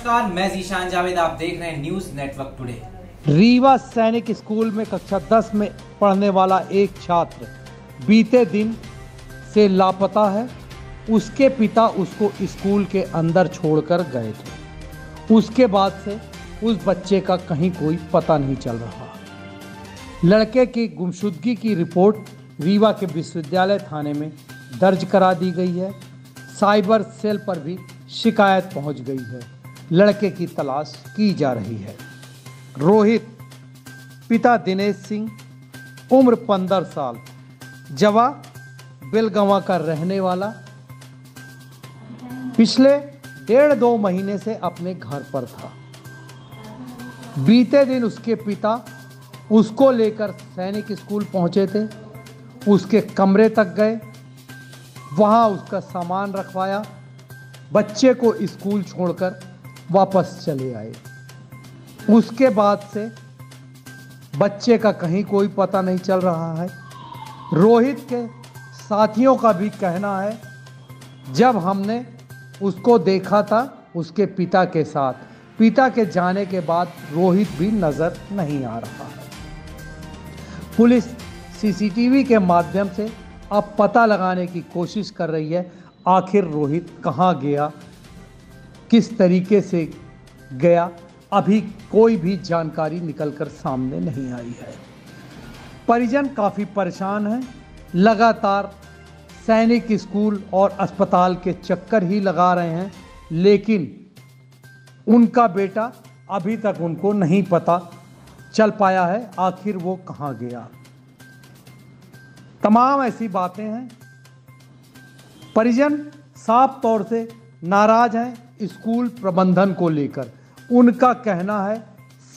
नमस्कार, मैं जीशान जावेद, आप देख रहे हैं न्यूज़ नेटवर्क टुडे। रीवा सैनिक स्कूल में कक्षा 10 में पढ़ने वाला एक छात्र बीते दिन से लापता है। उसके पिता उसको स्कूल के अंदर छोड़कर गए थे। उसके बाद से उस बच्चे का कहीं कोई पता नहीं चल रहा। लड़के की गुमशुदगी की रिपोर्ट रीवा के विश्वविद्यालय थाने में दर्ज करा दी गई है। साइबर सेल पर भी शिकायत पहुँच गई है। लड़के की तलाश की जा रही है। रोहित, पिता दिनेश सिंह, उम्र पंद्रह साल। जवा बेलगवा का रहने वाला। पिछले डेढ़ दो महीने से अपने घर पर था। बीते दिन उसके पिता उसको लेकर सैनिक स्कूल पहुँचे थे। उसके कमरे तक गए। वहाँ उसका सामान रखवाया। बच्चे को स्कूल छोड़कर वापस चले आए। उसके बाद से बच्चे का कहीं कोई पता नहीं चल रहा है। रोहित के साथियों का भी कहना है, जब हमने उसको देखा था उसके पिता के साथ, पिता के जाने के बाद रोहित भी नज़र नहीं आ रहा है। पुलिस सीसीटीवी के माध्यम से अब पता लगाने की कोशिश कर रही है, आखिर रोहित कहाँ गया किस तरीके से गया, अभी कोई भी जानकारी निकलकर सामने नहीं आई है। परिजन काफ़ी परेशान हैं। लगातार सैनिक स्कूल और अस्पताल के चक्कर ही लगा रहे हैं, लेकिन उनका बेटा अभी तक उनको नहीं पता चल पाया है, आखिर वो कहाँ गया। तमाम ऐसी बातें हैं। परिजन साफ़ तौर से नाराज़ हैं। स्कूल प्रबंधन को लेकर। उनका कहना है,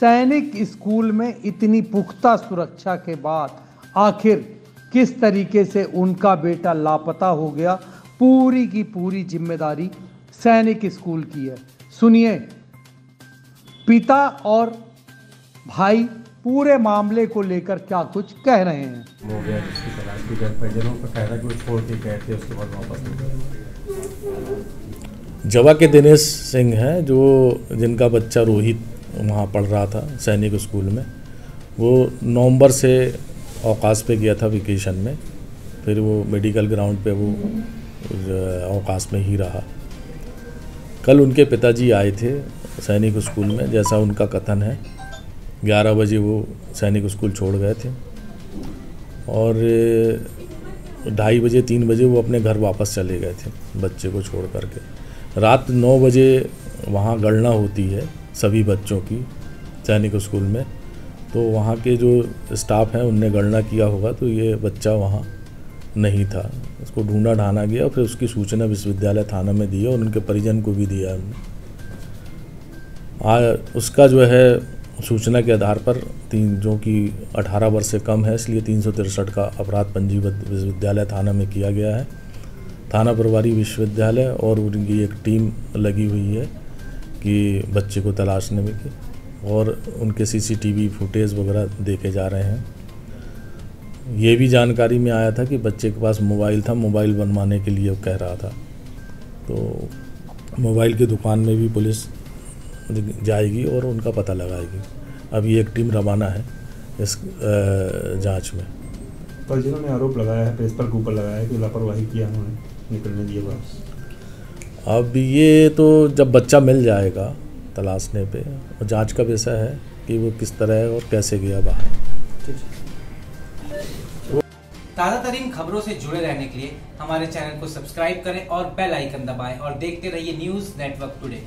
सैनिक स्कूल में इतनी पुख्ता सुरक्षा के बाद आखिर किस तरीके से उनका बेटा लापता हो गया, पूरी की पूरी ज़िम्मेदारी सैनिक स्कूल की है। सुनिए, पिता और भाई पूरे मामले को लेकर क्या कुछ कह रहे हैं? हो गया जिसकी तलाश की परिजनों का कहना कि वो छोड़ के गए थे, उसके बाद वापस जवा के दिनेश सिंह हैं, जो जिनका बच्चा रोहित वहाँ पढ़ रहा था सैनिक स्कूल में, वो नवंबर से अवकाश पे गया था वेकेशन में, फिर वो मेडिकल ग्राउंड पे वो अवकाश में ही रहा। कल उनके पिताजी आए थे सैनिक स्कूल में, जैसा उनका कथन है, ग्यारह बजे वो सैनिक स्कूल छोड़ गए थे। और, ढाई बजे, तीन बजे वो अपने घर वापस चले गए थे, बच्चे को छोड़ करके। रात नौ बजे वहाँ गणना होती है सभी बच्चों की सैनिक स्कूल में। तो वहाँ के जो स्टाफ हैं, उनने गणना किया होगा तो ये बच्चा वहाँ नहीं था। उसको ढूंढा ढाना गया, फिर उसकी सूचना विश्वविद्यालय थाना में दी और उनके परिजन को भी दिया हमने उसका जो है सूचना के आधार पर तीन, जो कि 18 वर्ष से कम है, इसलिए तीन का अपराध पंजीबद्ध विश्वविद्यालय थाना में किया गया है। थाना प्रभारी विश्वविद्यालय और उनकी एक टीम लगी हुई है कि बच्चे को तलाशने में की और उनके सीसीटीवी फुटेज वगैरह देखे जा रहे हैं। ये भी जानकारी में आया था कि बच्चे के पास मोबाइल था, मोबाइल बनवाने के लिए वो कह रहा था। तो मोबाइल की दुकान में भी पुलिस जाएगी और उनका पता लगाएगी। अभी एक टीम रवाना है इस जाँच में। परिजनों ने आरोप लगाया है प्रिंसिपल के ऊपर लगाया है कि लापरवाही किया उन्होंने निकलने दिए बस अब ये तो जब बच्चा मिल जाएगा तलाशने पे और जाँच का विषय है कि वो किस तरह है और कैसे गया बाहर। ताज़ा तरीन खबरों से जुड़े रहने के लिए हमारे चैनल को सब्सक्राइब करें और बेल आइकन दबाएँ और देखते रहिए न्यूज़ नेटवर्क टुडे।